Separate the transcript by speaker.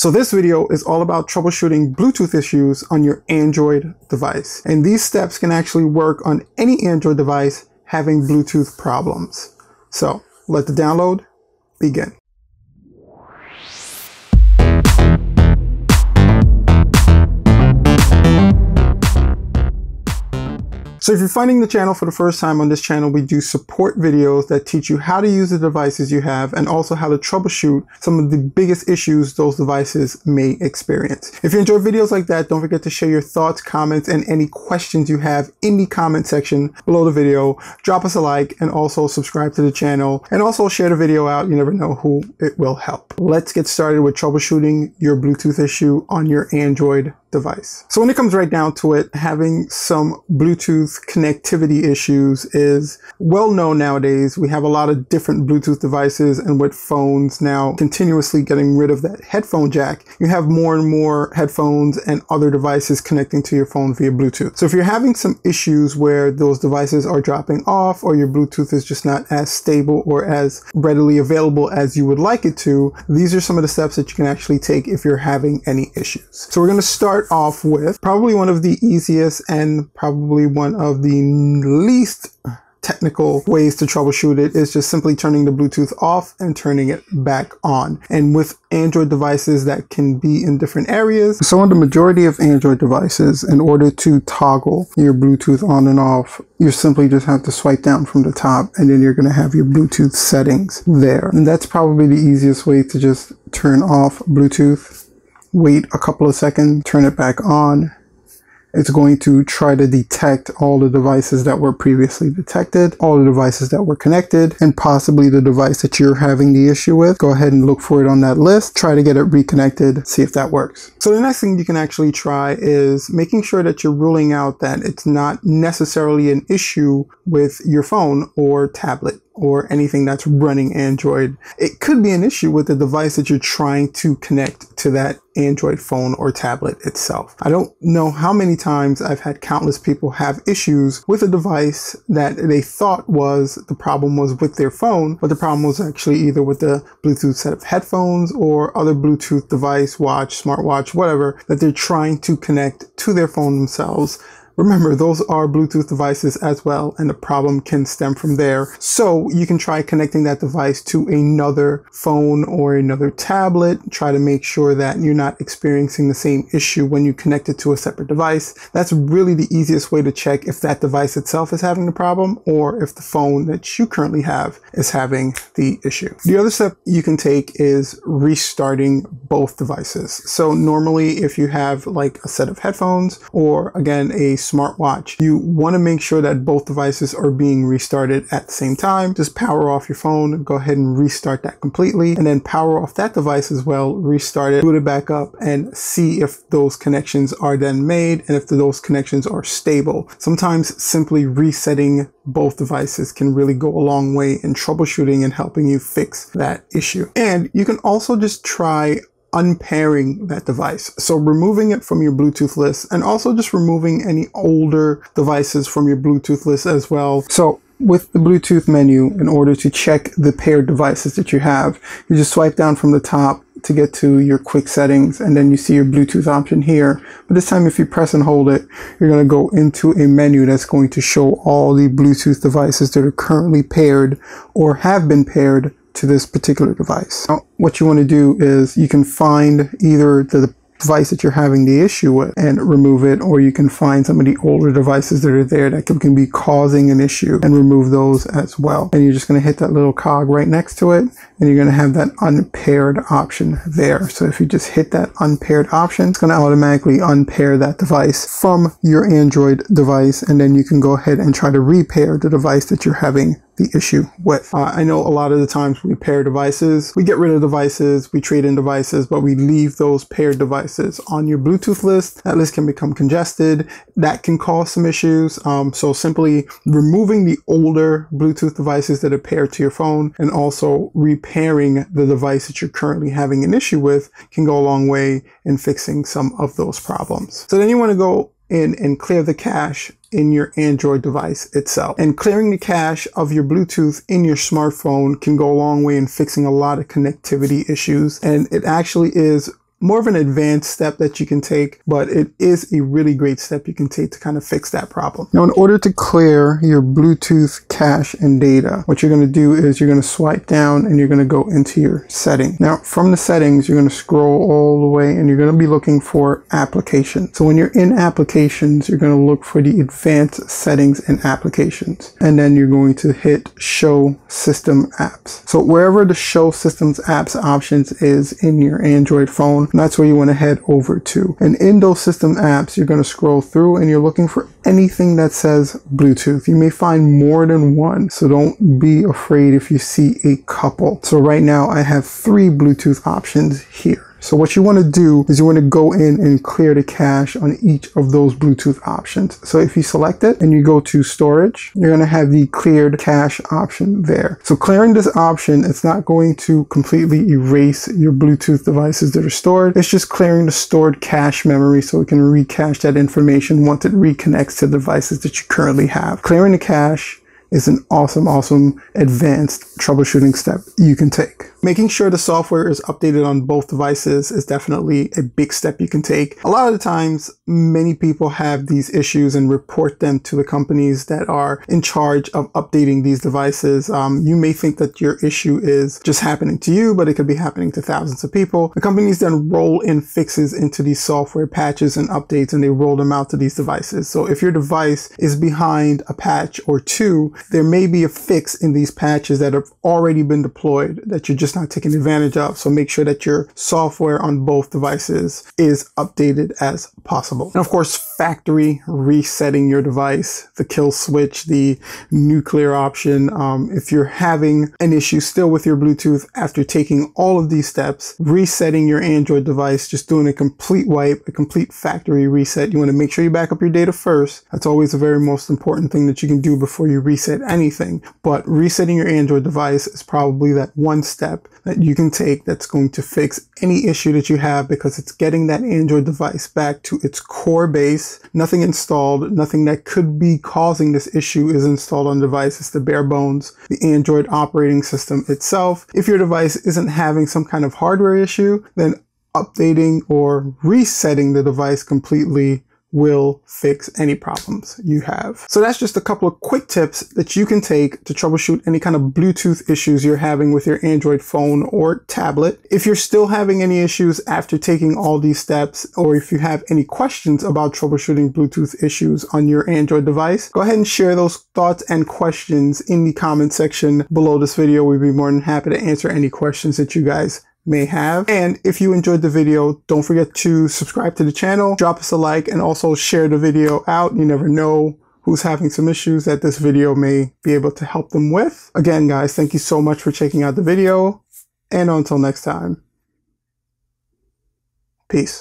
Speaker 1: So this video is all about troubleshooting Bluetooth issues on your Android device. And these steps can actually work on any Android device having Bluetooth problems. So let the download begin. So if you're finding the channel for the first time on this channel, we do support videos that teach you how to use the devices you have and also how to troubleshoot some of the biggest issues those devices may experience. If you enjoy videos like that, don't forget to share your thoughts, comments, and any questions you have in the comment section below the video. Drop us a like and also subscribe to the channel and also share the video out. You never know who it will help. Let's get started with troubleshooting your Bluetooth issue on your Android device. So when it comes right down to it, having some Bluetooth connectivity issues is well known nowadays. We have a lot of different Bluetooth devices and with phones now continuously getting rid of that headphone jack, you have more and more headphones and other devices connecting to your phone via Bluetooth. So if you're having some issues where those devices are dropping off or your Bluetooth is just not as stable or as readily available as you would like it to, these are some of the steps that you can actually take if you're having any issues. So we're going to start start off with probably one of the easiest and probably one of the least technical ways to troubleshoot it is just simply turning the Bluetooth off and turning it back on. And with Android devices that can be in different areas. So on the majority of Android devices, in order to toggle your Bluetooth on and off, you simply just have to swipe down from the top and then you're going to have your Bluetooth settings there. And that's probably the easiest way to just turn off Bluetooth wait a couple of seconds, turn it back on. It's going to try to detect all the devices that were previously detected, all the devices that were connected, and possibly the device that you're having the issue with. Go ahead and look for it on that list. Try to get it reconnected, see if that works. So the next thing you can actually try is making sure that you're ruling out that it's not necessarily an issue with your phone or tablet or anything that's running Android. It could be an issue with the device that you're trying to connect to that Android phone or tablet itself. I don't know how many times I've had countless people have issues with a device that they thought was the problem was with their phone, but the problem was actually either with the Bluetooth set of headphones or other Bluetooth device, watch, smartwatch, whatever, that they're trying to connect to their phone themselves Remember, those are Bluetooth devices as well, and the problem can stem from there. So you can try connecting that device to another phone or another tablet. Try to make sure that you're not experiencing the same issue when you connect it to a separate device. That's really the easiest way to check if that device itself is having the problem or if the phone that you currently have is having the issue. The other step you can take is restarting both devices. So normally if you have like a set of headphones or again a smartwatch, you want to make sure that both devices are being restarted at the same time. Just power off your phone, go ahead and restart that completely, and then power off that device as well, restart it, boot it back up, and see if those connections are then made and if those connections are stable. Sometimes simply resetting both devices can really go a long way in troubleshooting and helping you fix that issue. And you can also just try unpairing that device. So removing it from your Bluetooth list and also just removing any older devices from your Bluetooth list as well. So with the Bluetooth menu, in order to check the paired devices that you have, you just swipe down from the top to get to your quick settings and then you see your Bluetooth option here. But this time if you press and hold it, you're going to go into a menu that's going to show all the Bluetooth devices that are currently paired or have been paired to this particular device. Now, what you want to do is you can find either the device that you're having the issue with and remove it, or you can find some of the older devices that are there that can, can be causing an issue and remove those as well. And you're just going to hit that little cog right next to it, and you're going to have that unpaired option there. So if you just hit that unpaired option, it's going to automatically unpair that device from your Android device, and then you can go ahead and try to repair the device that you're having the issue with. Uh, I know a lot of the times we pair devices, we get rid of devices, we trade in devices, but we leave those paired devices on your Bluetooth list. That list can become congested. That can cause some issues. Um, so simply removing the older Bluetooth devices that are paired to your phone and also repairing the device that you're currently having an issue with can go a long way in fixing some of those problems. So then you want to go in and clear the cache in your Android device itself. And clearing the cache of your Bluetooth in your smartphone can go a long way in fixing a lot of connectivity issues. And it actually is more of an advanced step that you can take, but it is a really great step you can take to kind of fix that problem. Now, in order to clear your Bluetooth cache and data, what you're going to do is you're going to swipe down and you're going to go into your setting. Now, from the settings, you're going to scroll all the way and you're going to be looking for applications. So when you're in applications, you're going to look for the advanced settings and applications. And then you're going to hit show system apps. So wherever the show systems apps options is in your Android phone, that's where you want to head over to. And in those system apps, you're going to scroll through and you're looking for anything that says Bluetooth. You may find more than one, so don't be afraid if you see a couple. So right now I have three Bluetooth options here. So what you want to do is you want to go in and clear the cache on each of those Bluetooth options. So if you select it and you go to storage, you're going to have the cleared cache option there. So clearing this option, it's not going to completely erase your Bluetooth devices that are stored. It's just clearing the stored cache memory so it can recache that information once it reconnects to the devices that you currently have. Clearing the cache is an awesome, awesome advanced troubleshooting step you can take. Making sure the software is updated on both devices is definitely a big step you can take. A lot of the times, many people have these issues and report them to the companies that are in charge of updating these devices. Um, you may think that your issue is just happening to you, but it could be happening to thousands of people. The companies then roll in fixes into these software patches and updates and they roll them out to these devices. So if your device is behind a patch or two, there may be a fix in these patches that have already been deployed that you're just just not taking advantage of. So make sure that your software on both devices is updated as possible. And of course, factory resetting your device, the kill switch, the nuclear option. Um, if you're having an issue still with your Bluetooth after taking all of these steps, resetting your Android device, just doing a complete wipe, a complete factory reset. You want to make sure you back up your data first. That's always the very most important thing that you can do before you reset anything. But resetting your Android device is probably that one step that you can take that's going to fix any issue that you have because it's getting that Android device back to its core base. Nothing installed, nothing that could be causing this issue is installed on the device. It's the bare bones, the Android operating system itself. If your device isn't having some kind of hardware issue, then updating or resetting the device completely will fix any problems you have. So that's just a couple of quick tips that you can take to troubleshoot any kind of Bluetooth issues you're having with your Android phone or tablet. If you're still having any issues after taking all these steps, or if you have any questions about troubleshooting Bluetooth issues on your Android device, go ahead and share those thoughts and questions in the comment section below this video. We'd be more than happy to answer any questions that you guys may have. And if you enjoyed the video, don't forget to subscribe to the channel, drop us a like, and also share the video out. You never know who's having some issues that this video may be able to help them with. Again, guys, thank you so much for checking out the video. And until next time, peace.